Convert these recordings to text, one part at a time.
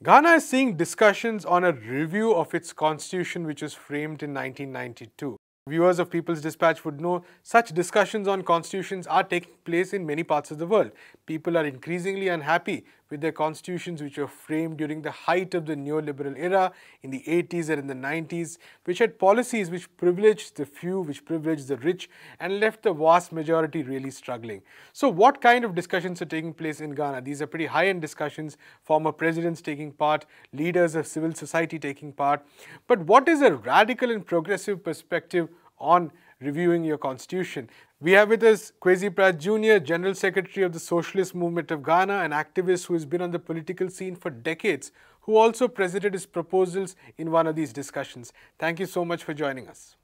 Ghana is seeing discussions on a review of its constitution, which was framed in 1992. Viewers of People's Dispatch would know such discussions on constitutions are taking place in many parts of the world. People are increasingly unhappy with their constitutions which were framed during the height of the neoliberal era in the 80s and in the 90s, which had policies which privileged the few, which privileged the rich, and left the vast majority really struggling. So, what kind of discussions are taking place in Ghana? These are pretty high end discussions, former presidents taking part, leaders of civil society taking part. But what is a radical and progressive perspective on reviewing your constitution. We have with us Kwesi Pratt Jr., General Secretary of the Socialist Movement of Ghana, an activist who has been on the political scene for decades, who also presented his proposals in one of these discussions. Thank you so much for joining us.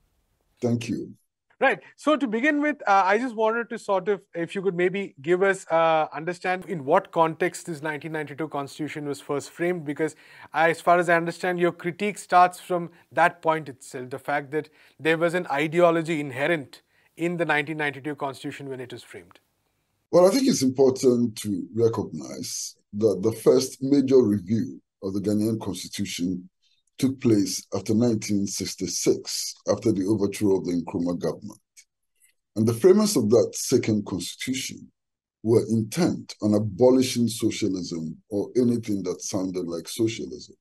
Thank you. Right. So to begin with, uh, I just wanted to sort of, if you could maybe give us uh, understand in what context this 1992 Constitution was first framed, because I, as far as I understand, your critique starts from that point itself, the fact that there was an ideology inherent in the 1992 Constitution when it was framed. Well, I think it's important to recognize that the first major review of the Ghanaian Constitution took place after 1966, after the overthrow of the Nkrumah government. And the framers of that second constitution were intent on abolishing socialism or anything that sounded like socialism.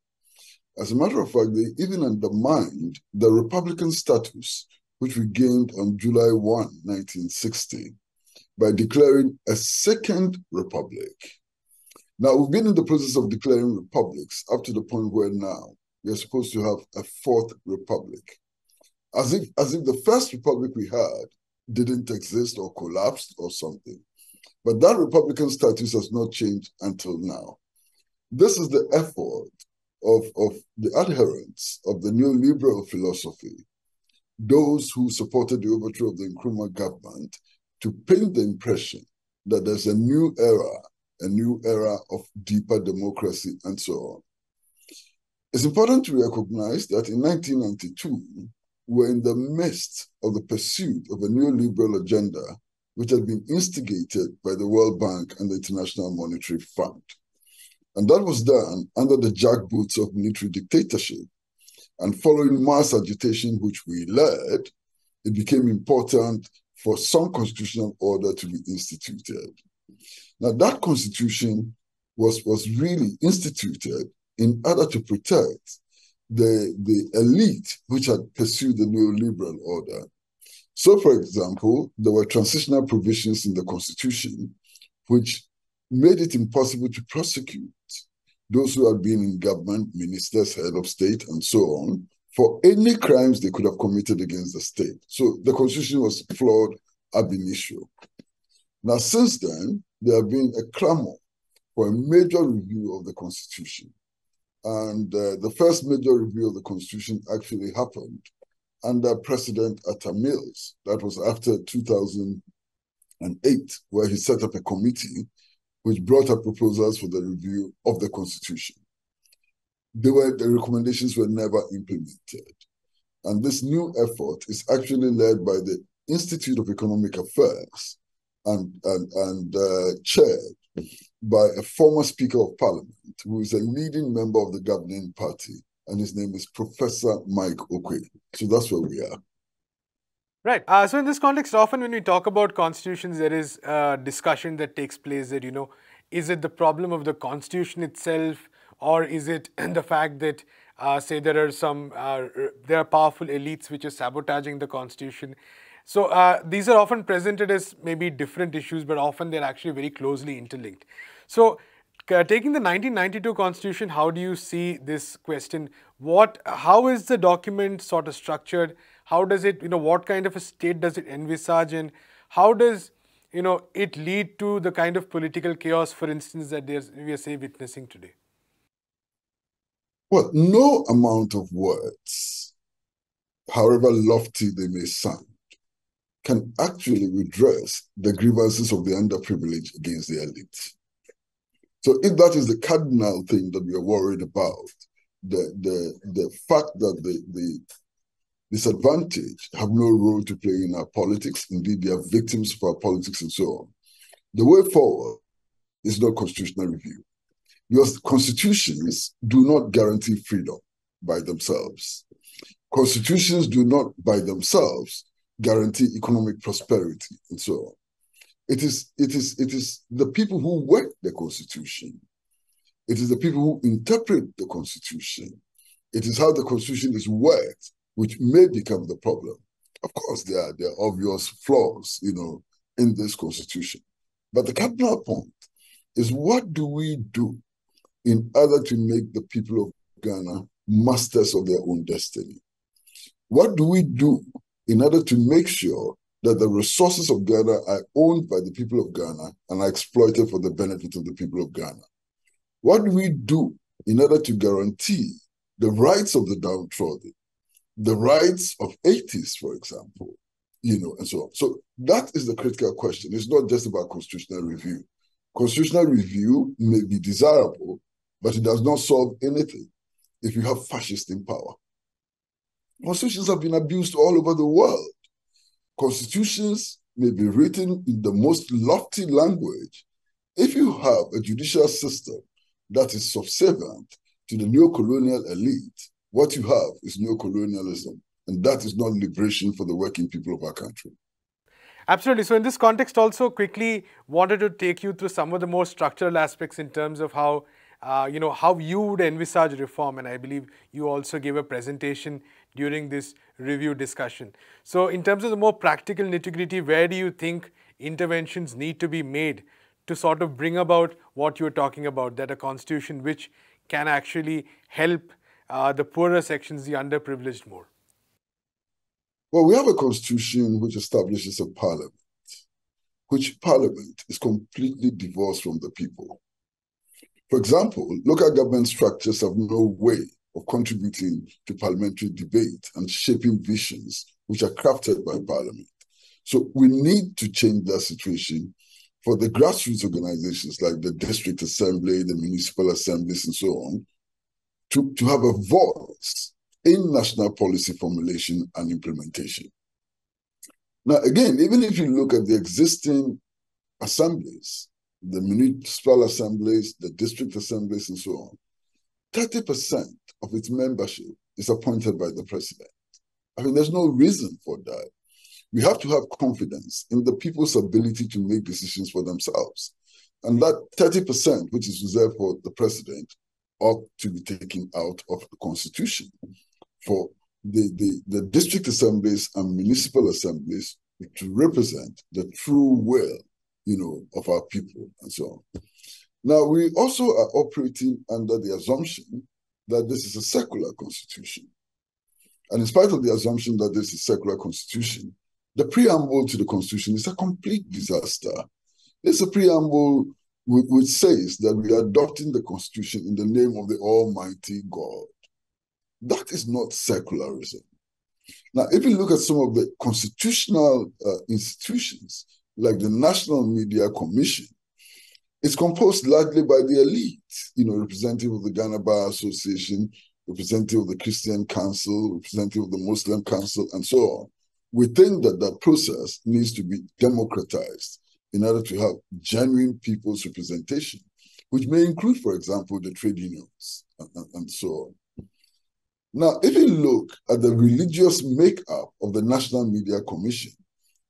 As a matter of fact, they even undermined the Republican status, which we gained on July 1, 1960, by declaring a second republic. Now, we've been in the process of declaring republics up to the point where now we are supposed to have a fourth republic. As if, as if the first republic we had didn't exist or collapsed or something. But that Republican status has not changed until now. This is the effort of, of the adherents of the neoliberal philosophy, those who supported the overthrow of the Nkrumah government, to paint the impression that there's a new era, a new era of deeper democracy and so on. It's important to recognize that in 1992, we were in the midst of the pursuit of a neoliberal agenda, which had been instigated by the World Bank and the International Monetary Fund. And that was done under the jackboots of military dictatorship. And following mass agitation, which we led, it became important for some constitutional order to be instituted. Now, that constitution was, was really instituted in order to protect the, the elite which had pursued the neoliberal order. So, for example, there were transitional provisions in the Constitution which made it impossible to prosecute those who had been in government, ministers, head of state, and so on, for any crimes they could have committed against the state. So the Constitution was flawed ab initio. Now, since then, there have been a clamor for a major review of the Constitution. And uh, the first major review of the Constitution actually happened under President Atta Mills. That was after 2008, where he set up a committee which brought up proposals for the review of the Constitution. They were, the recommendations were never implemented. And this new effort is actually led by the Institute of Economic Affairs and, and, and uh, chaired by a former Speaker of Parliament who is a leading member of the governing party, and his name is Professor Mike Oquaye. So that's where we are. Right. Uh, so in this context, often when we talk about constitutions, there is a discussion that takes place that, you know, is it the problem of the constitution itself, or is it the fact that, uh, say, there are some, uh, there are powerful elites which are sabotaging the constitution? So uh, these are often presented as maybe different issues, but often they're actually very closely interlinked. So uh, taking the 1992 constitution, how do you see this question? What, how is the document sort of structured? How does it, you know, what kind of a state does it envisage and how does, you know, it lead to the kind of political chaos, for instance, that we are, say, witnessing today? Well, no amount of words, however lofty they may sound, can actually redress the grievances of the underprivileged against the elite. So if that is the cardinal thing that we are worried about, the the the fact that the the disadvantaged have no role to play in our politics, indeed they are victims of our politics and so on. The way forward is not constitutional review. Because constitutions do not guarantee freedom by themselves. Constitutions do not by themselves guarantee economic prosperity and so on. It is, it is, it is the people who work the constitution. It is the people who interpret the constitution. It is how the constitution is worked which may become the problem. Of course, there are, there are obvious flaws, you know, in this constitution. But the cardinal point is what do we do in order to make the people of Ghana masters of their own destiny? What do we do in order to make sure that the resources of Ghana are owned by the people of Ghana and are exploited for the benefit of the people of Ghana? What do we do in order to guarantee the rights of the downtrodden, the rights of atheists, for example, you know, and so on. So that is the critical question. It's not just about constitutional review. Constitutional review may be desirable, but it does not solve anything if you have fascists in power. Constitutions have been abused all over the world. Constitutions may be written in the most lofty language. If you have a judicial system that is subservient to the neo-colonial elite, what you have is neo-colonialism, and that is not liberation for the working people of our country. Absolutely. So in this context also quickly wanted to take you through some of the more structural aspects in terms of how, uh, you know, how you would envisage reform. And I believe you also gave a presentation during this review discussion. So in terms of the more practical nitty-gritty, where do you think interventions need to be made to sort of bring about what you're talking about, that a constitution which can actually help uh, the poorer sections, the underprivileged more? Well, we have a constitution which establishes a parliament, which parliament is completely divorced from the people. For example, local government structures have no way of contributing to parliamentary debate and shaping visions which are crafted by parliament. So we need to change that situation for the grassroots organizations like the district assembly, the municipal assemblies, and so on, to, to have a voice in national policy formulation and implementation. Now, again, even if you look at the existing assemblies, the municipal assemblies, the district assemblies, and so on, 30% of its membership is appointed by the president. I mean, there's no reason for that. We have to have confidence in the people's ability to make decisions for themselves. And that 30%, which is reserved for the president, ought to be taken out of the constitution for the, the, the district assemblies and municipal assemblies to represent the true will, you know, of our people and so on. Now, we also are operating under the assumption that this is a secular constitution. And in spite of the assumption that this is a secular constitution, the preamble to the constitution is a complete disaster. It's a preamble which says that we are adopting the constitution in the name of the Almighty God. That is not secularism. Now, if you look at some of the constitutional uh, institutions, like the National Media Commission, it's composed largely by the elite, you know, representative of the Ghana Bar Association, representative of the Christian Council, representative of the Muslim Council, and so on. We think that that process needs to be democratized in order to have genuine people's representation, which may include, for example, the trade unions and, and, and so on. Now, if you look at the religious makeup of the National Media Commission,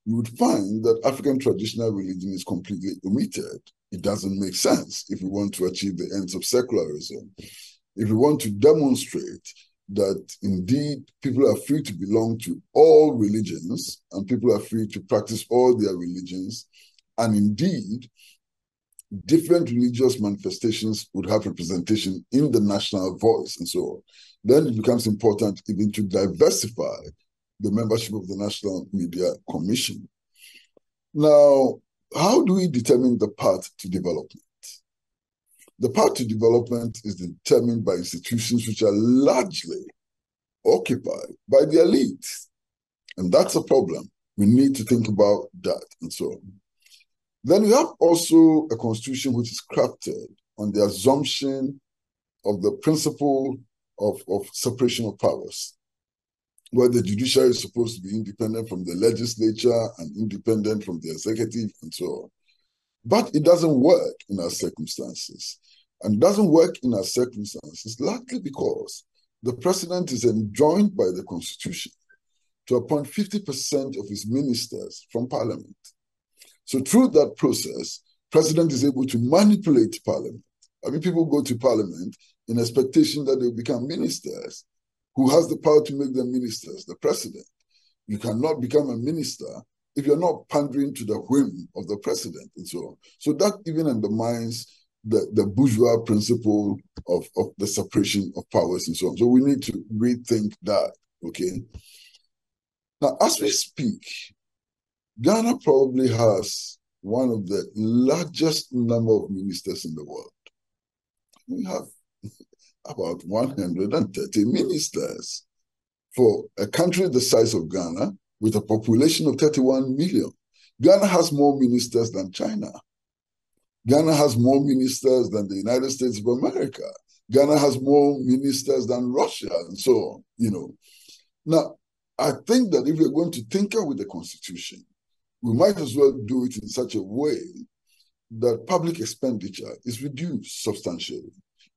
you would find that African traditional religion is completely omitted. It doesn't make sense if we want to achieve the ends of secularism. If we want to demonstrate that indeed people are free to belong to all religions and people are free to practice all their religions, and indeed different religious manifestations would have representation in the national voice and so on then it becomes important even to diversify the membership of the National Media Commission. Now, how do we determine the path to development? The path to development is determined by institutions which are largely occupied by the elite. And that's a problem. We need to think about that and so on. Then we have also a constitution which is crafted on the assumption of the principle of, of separation of powers, where the judiciary is supposed to be independent from the legislature and independent from the executive and so on. But it doesn't work in our circumstances. and doesn't work in our circumstances, largely because the president is enjoined by the constitution to appoint 50% of his ministers from parliament. So through that process, president is able to manipulate parliament. I mean, people go to parliament in expectation that they'll become ministers. Who has the power to make them ministers? The president. You cannot become a minister if you're not pandering to the whim of the president and so on. So that even undermines the, the bourgeois principle of, of the separation of powers and so on. So we need to rethink that, okay? Now, as we speak, Ghana probably has one of the largest number of ministers in the world. We have about 130 ministers for a country the size of Ghana with a population of 31 million. Ghana has more ministers than China. Ghana has more ministers than the United States of America. Ghana has more ministers than Russia, and so on, you know. Now, I think that if we're going to tinker with the Constitution, we might as well do it in such a way that public expenditure is reduced substantially.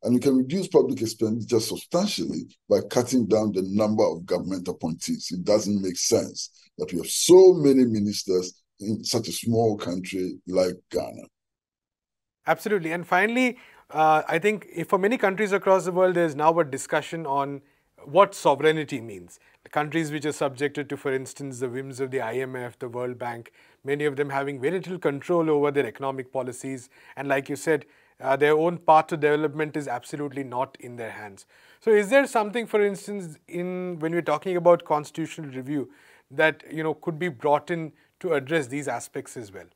And you can reduce public expenditure substantially by cutting down the number of government appointees. It doesn't make sense that we have so many ministers in such a small country like Ghana. Absolutely. And finally, uh, I think for many countries across the world, there's now a discussion on what sovereignty means. The countries which are subjected to, for instance, the whims of the IMF, the World Bank, many of them having very little control over their economic policies. And like you said, uh, their own path to development is absolutely not in their hands. So is there something, for instance, in when we're talking about constitutional review, that you know could be brought in to address these aspects as well?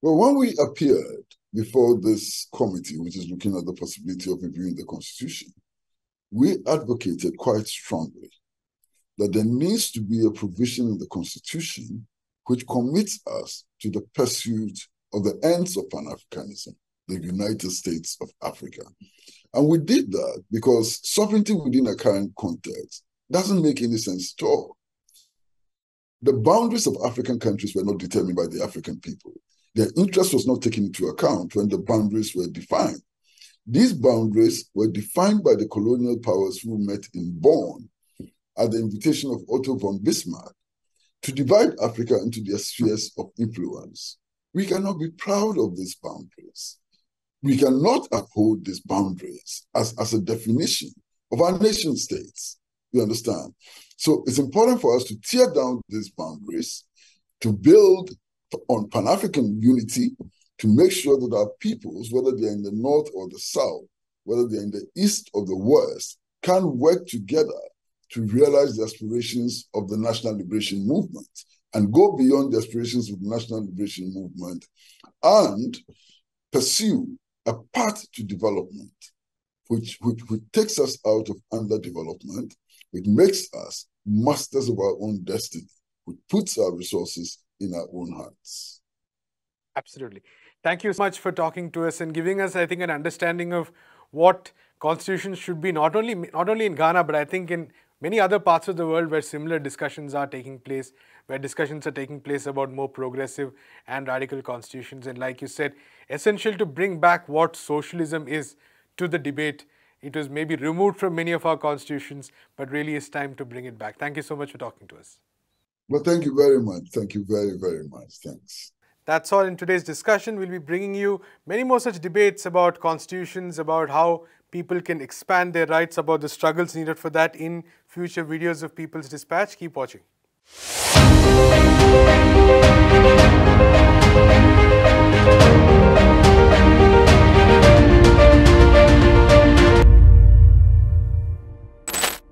Well, when we appeared before this committee, which is looking at the possibility of reviewing the constitution, we advocated quite strongly that there needs to be a provision in the constitution which commits us to the pursuit of the ends of Pan Africanism the United States of Africa. And we did that because sovereignty within a current context doesn't make any sense at all. The boundaries of African countries were not determined by the African people. Their interest was not taken into account when the boundaries were defined. These boundaries were defined by the colonial powers who met in Bonn at the invitation of Otto von Bismarck to divide Africa into their spheres of influence. We cannot be proud of these boundaries we cannot uphold these boundaries as, as a definition of our nation states. You understand? So it's important for us to tear down these boundaries, to build on Pan African unity, to make sure that our peoples, whether they're in the north or the south, whether they're in the east or the west, can work together to realize the aspirations of the national liberation movement and go beyond the aspirations of the national liberation movement and pursue a path to development, which, which, which takes us out of underdevelopment, It makes us masters of our own destiny, which puts our resources in our own hands. Absolutely. Thank you so much for talking to us and giving us, I think, an understanding of what constitutions should be not only not only in Ghana, but I think in many other parts of the world where similar discussions are taking place, where discussions are taking place about more progressive and radical constitutions. And like you said, essential to bring back what socialism is to the debate. It was maybe removed from many of our constitutions, but really it's time to bring it back. Thank you so much for talking to us. Well, thank you very much. Thank you very, very much. Thanks. That's all in today's discussion. We'll be bringing you many more such debates about constitutions, about how people can expand their rights about the struggles needed for that in future videos of People's Dispatch. Keep watching.